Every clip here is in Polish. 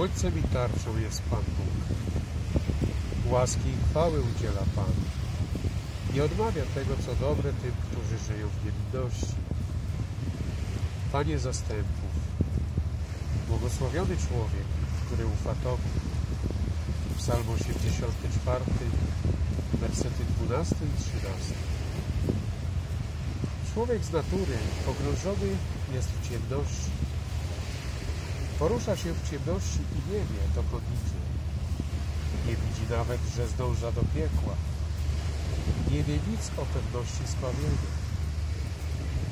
Słońcem i tarczą jest Pan Bóg. Łaski i chwały udziela Pan. Nie odmawia tego, co dobre tym, którzy żyją w niewinności. Panie zastępów, błogosławiony człowiek, który ufa Tobie. Psalm 84, wersety 12 i 13. Człowiek z natury pogrążony jest w ciemności. Porusza się w ciemności i nie wie, dokąd idzie. Nie widzi nawet, że zdąża do piekła. Nie wie nic o pewności zbawienia.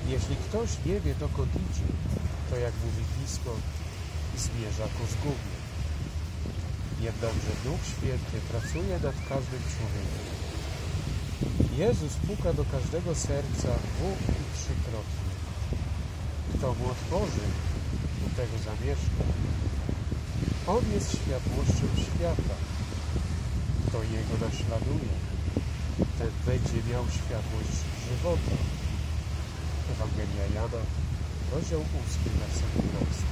Jeśli ktoś nie wie, dokąd idzie, to jak mówi Pismo, zmierza ku zgubie. Jednakże Duch Święty pracuje nad każdym człowiekiem. Jezus puka do każdego serca dwóch i trzykrotnie. Kto mu otworzy, tego zamieszka. On jest światłością świata. Kto Jego naśladuje, ten będzie miał światłość żywota. Ewangelia Jana, rozdział 8, werset 12.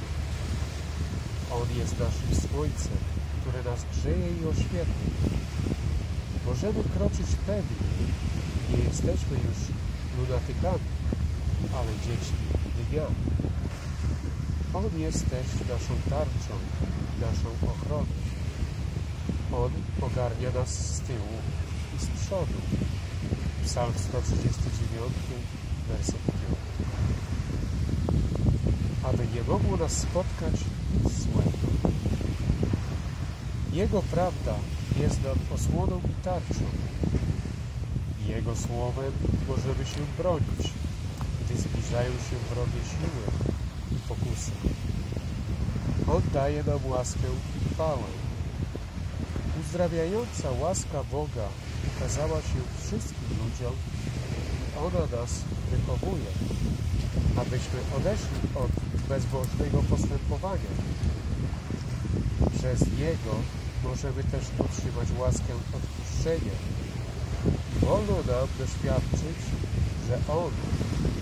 On jest naszym słońcem, które nas grzeje i oświetli. Możemy kroczyć pewnie. Nie jesteśmy już lunatykami, ale dziećmi dnia. On jest też naszą tarczą, naszą ochroną. On ogarnia nas z tyłu i z przodu. Psalm 139, werset 5. Aby nie mogło nas spotkać nic złego. Jego prawda jest nam osłoną i tarczą. Jego słowem możemy się bronić, gdy zbliżają się wrogie siły i pokusy. On daje nam łaskę i chwałę. Uzdrawiająca łaska Boga ukazała się wszystkim ludziom. Ona nas wychowuje, abyśmy odeszli od bezbożnego postępowania. Przez Niego możemy też otrzymać łaskę odpuszczenia. Wolno nam doświadczyć, że On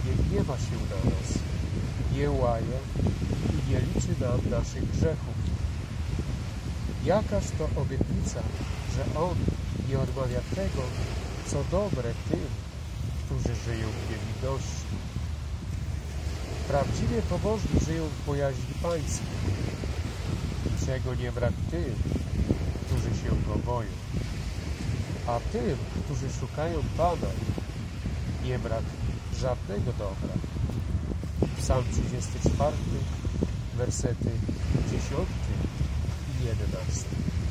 nie gniewa się na nas, nie i nie liczy nam naszych grzechów. Jakaż to obietnica, że On nie odmawia tego, co dobre tym, którzy żyją w niewinności. Prawdziwie pobożni żyją w bojaźni Pańskiej, czego nie brak tym, którzy się Go boją. A tym, którzy szukają Pana, nie brak żadnego dobra. Psalm 34, wersety 10 i 11.